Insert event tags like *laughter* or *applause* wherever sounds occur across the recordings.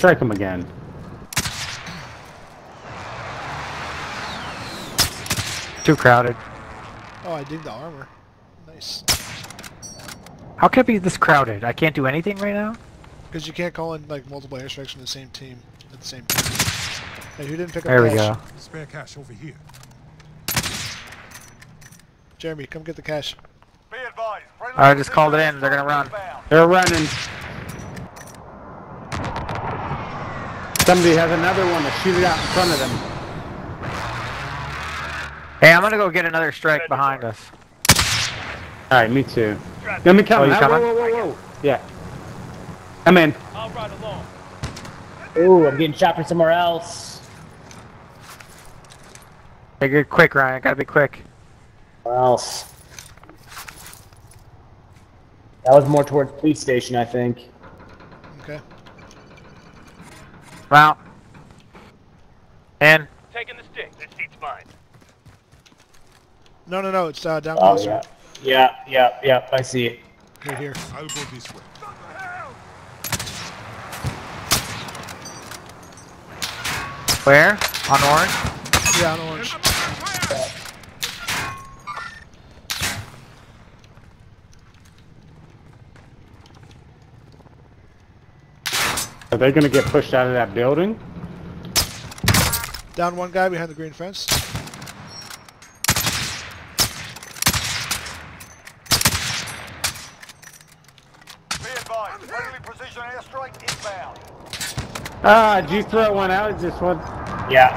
Strike him again. Too crowded. Oh, I dig the armor. Nice. How can it be this crowded? I can't do anything right now? Because you can't call in like multiple airstrikes from the same team at the same time. Hey, who didn't pick up There we cash? go. Spare cash over here. Jeremy, come get the cash. Be advised. friendly I just called it in. They're gonna run. They're running. Somebody has another one to shoot it out in front of them. Hey, I'm gonna go get another strike behind us. Alright, me too. Let me come. Oh, you coming? Whoa, whoa, whoa, whoa. Yeah. I'm in. Ooh, I'm getting shot from somewhere else. Hey, get quick, Ryan. Gotta be quick. Where else? That was more towards police station, I think. Okay. Mount. In. Taking the stick. This seat's mine. No, no, no. It's uh, down Oh closer. yeah, yeah, yeah, yeah. I see it. Right here. I'll go this way. Where? On orange? Yeah, on orange. Are they gonna get pushed out of that building? Down one guy behind the green fence. Be advised. Friendly precision airstrike inbound. Ah, did you throw one out? Just one. Yeah.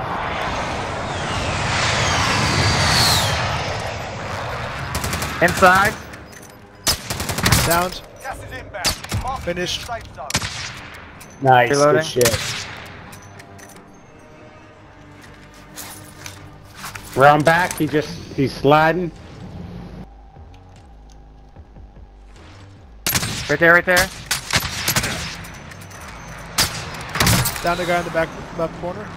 Inside. Downed. Gas is inbound. Mark Finished. Safe zone. Nice. Reloading. Good shit. Round back. He just he's sliding. Right there, right there. Down the guy in the back left corner.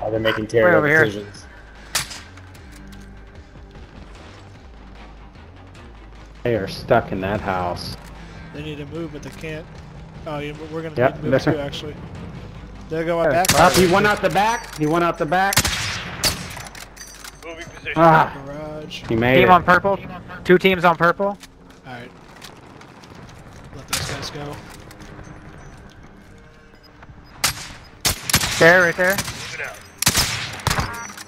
Oh, they're making Right terrible over here. decisions. They are stuck in that house. They need to move, but they can't. Oh, yeah, but we're gonna Yep, need to move too, actually. There go our back. Up, he went out the back. He went out the back. Moving position. Ah, Garage. he made Team it. on purple. Two teams on purple. Alright. Let those guys go. There, right there.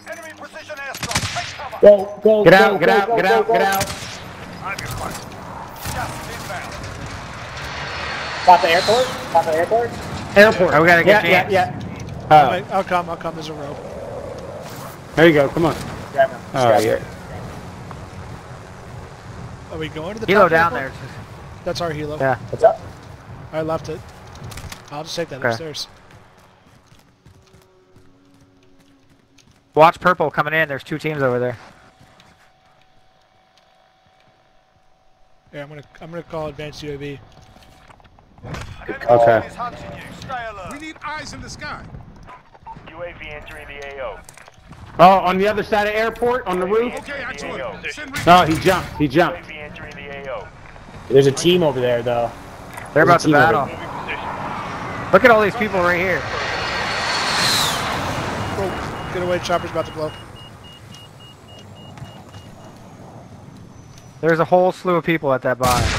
Enemy precision airstrike. Take cover. Go, go, Get go, out, get go, out, go, get go, out, go. get out. Top the airport. Top the airport. Airport. Oh, we gotta get yeah, James. yeah, yeah. I'll, Oh, make- I'll come, I'll come, there's a rope. there you go. Come on. Grab him. Oh, Grab yeah. him. Are we going to the Helo top down airport? there. That's our helo. Yeah. What's up? I left it. I'll just take that Okay. upstairs. Watch purple coming in. There's two teams over there. Yeah, I'm gonna I'm gonna call advanced UAV. An enemy Okay. team hunting you. Stay. We need eyes in the sky. UAV entering the AO. Oh, uh, on the other side of airport, on the roof. Okay, I told you. No, he jumped. He jumped. UAV entering the AO. There's a team over there, though. They're about There's a to team battle. Look at all these people right here. Oh, get away, chopper's about to blow. There's a whole slew of people at that buy.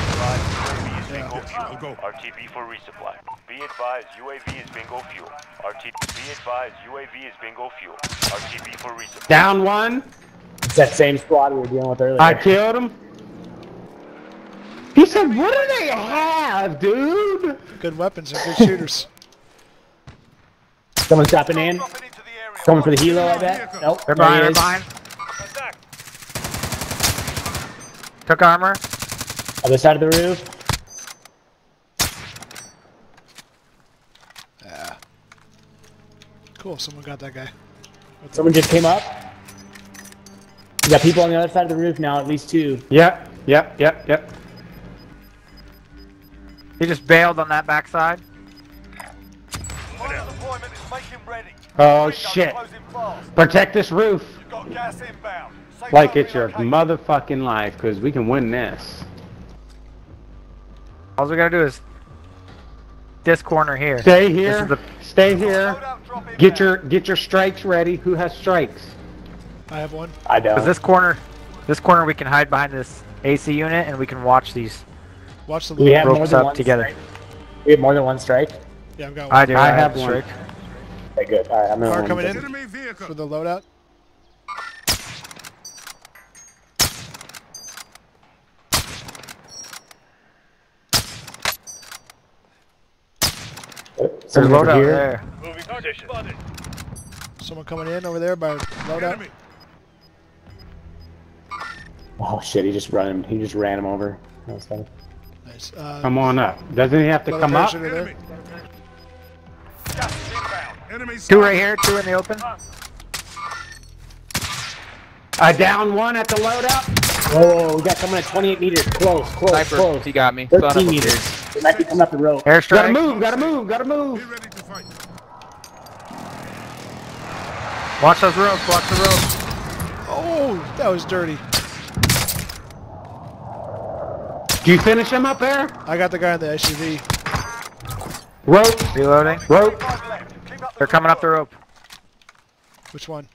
UAV is bingo I'll go. RTB for resupply. Be advised, UAV is bingo fuel. RTB. Be advised, UAV is bingo fuel. RTB for resupply. Down one. It's that same squad we were dealing with earlier. I killed him. He said, "What do they have, dude?" Good weapons and good shooters. *laughs* Someone's dropping in. Dropping into the area. Coming for the helo, I bet. Nope. They're there he behind. They're behind. Took armor. Other side of the roof. Cool, someone got that guy. Someone just came up. We got people on the other side of the roof now, at least two. Yep, yep, yep, yep. He just bailed on that backside. Final deployment is making oh, ready. Oh, shit. Protect this roof You've got gas inbound. Safe like it's your motherfucking life, because we can win this. All we gotta do is this corner here. Stay here. This here. is the Stay here. Get your get your strikes ready. Who has strikes? I have one. I don't. Cause this corner, this corner we can hide behind this AC unit and we can watch these. Watch the we have more ropes than up one together. strike? We have more than one strike. Yeah, I've got one. I do. I I, have have one. strike. Okay, good. All right, I'm Car coming in Enemy vehicle. for the loadout. There's Someone over loadout here. there. Moving position. Someone coming in over there by loadout. Enemy. Oh shit! He just ran him. He just ran him over. That was funny. Nice. Uh, Come on up. Doesn't he have to come up? there. Enemy. Gas is inbound. Enemy Two right here, two in the open. I down one at the loadout. Whoa, whoa, whoa, we got someone at 28 meters. Close, close, Sniper, close. he got me. Son 13 meters. Bitch. They might be coming up the road. Gotta move. Gotta move. Gotta Be move. ready to fight. Watch those ropes. Watch the ropes. Oh, that was dirty. Do you finish him up there? I got the guy in the SUV. Rope. Reloading. Rope. Five left. Keep up the They're coming up the rope. Which one?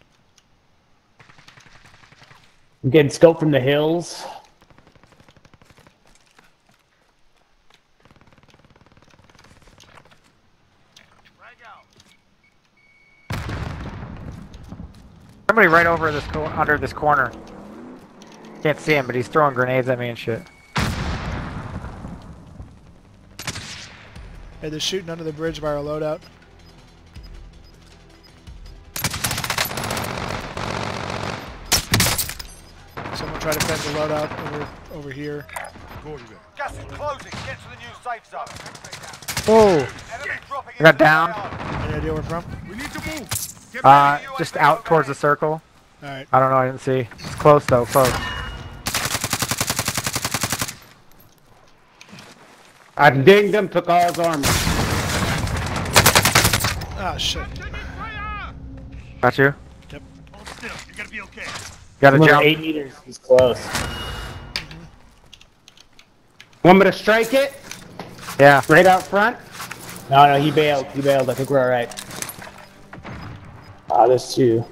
I'm getting scope from the hills. Somebody right over this co- under this corner. Can't see him, but he's throwing grenades at me and shit. Hey, they're shooting under the bridge by our loadout. Someone try to fend the loadout over over here. Go over there. Gas is closing. Get to the new safe zone. Oh. I got down. Any idea where from? We need to move. Get Uh, just out towards the circle. All right. I don't know. I didn't see. It's close though. Close. I dinged him. Took all his armor. Ah, shit. Got you. Hold still. You're gonna be okay. Got a jump. 8 meters. He's close. Want me to strike it? Yeah. Right out front. No, no, he bailed. He bailed. I think we're all right. Ah, there's two.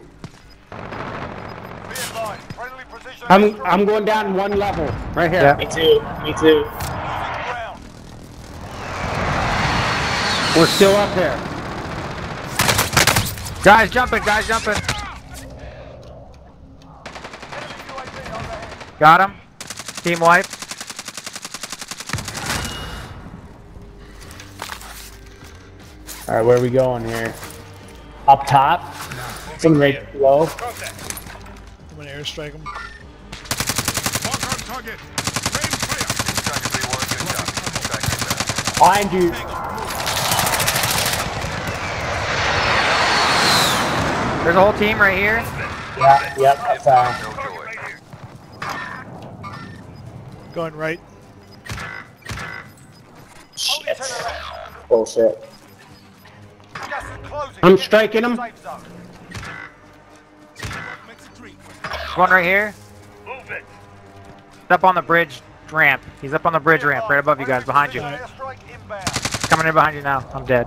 Be advised. Friendly precision. I'm I'm going down one level. Right here. Yeah. Me too. Me too. We're still up there. Guys jumping. Guys jumping. Got him. Team wipe. All right, where are we going here? Up top. Someone right below. I'm gonna airstrike him. Mark on target. Rain fire. Behind you. There's a whole team right here. Yeah, yep, that's uh, Going right. shit. Bullshit. Gas is closing. I'm Get to striking the him. One right here. Move it. He's up on the bridge ramp. He's up on the bridge ramp right above you guys, behind you. Airstrike. Coming in behind you now. I'm dead.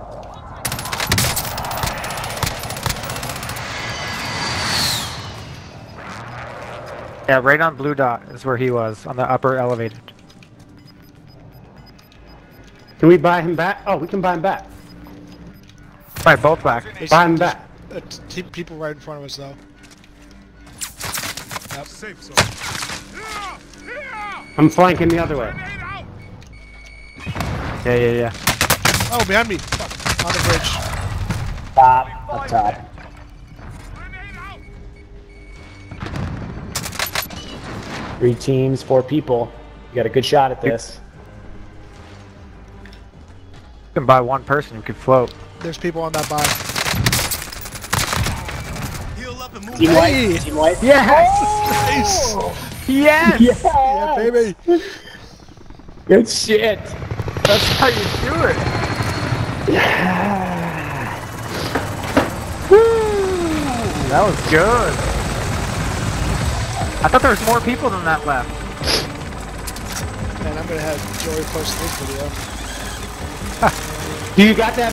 Yeah, right on blue dot is where he was, on the upper elevated. Can we buy him back? Oh, we can buy him back. Right, both back. Buy him back. Uh, people right in front of us though. Safe zone. Yeah! Yeah! I'm flanking the other way. Yeah, yeah, yeah. Oh, behind me. Fuck. On the bridge. Top. Up top. Three teams, four people. You got a good shot at this. You can buy one person who could float. There's people on that buy. Heal up and move. Team wipe. Team wipe. Yes! Oh! Nice. Yes! Yeah, baby. Good shit. That's how you do it. Yeah! Woo! That was good. I thought there was more people than that left. And I'm gonna have Joey post this video. *laughs* Do you got that